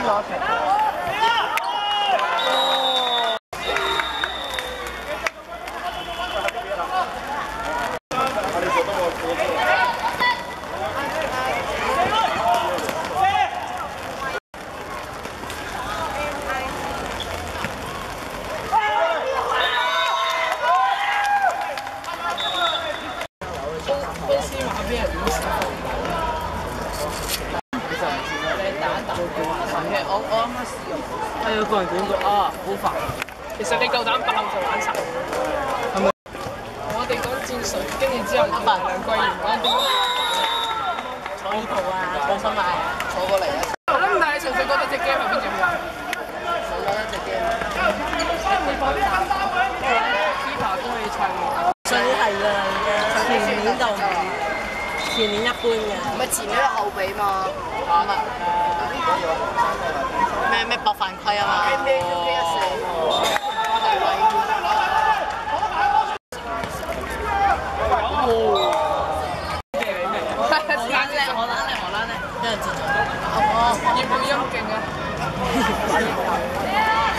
去拿球。分析麻痹，如此。我啱啱試用，我個人管到啊，好煩。其實你夠膽爆就玩晒。係咪？我哋講戰術，跟住之後同埋梁桂賢講點坐呢度啊，放心啊，坐過嚟啊！咁但係純粹覺得隻 game 係邊隻好玩？我覺得隻 game Keeper 都可以砌喎。上年係㗎，前年就前年一般嘅。唔係前年係後備嘛，咩咩博犯規啊嘛。荷蘭叻，荷蘭叻，荷蘭叻，有人接咗。業務陰勁啊！